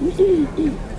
Mm-hmm.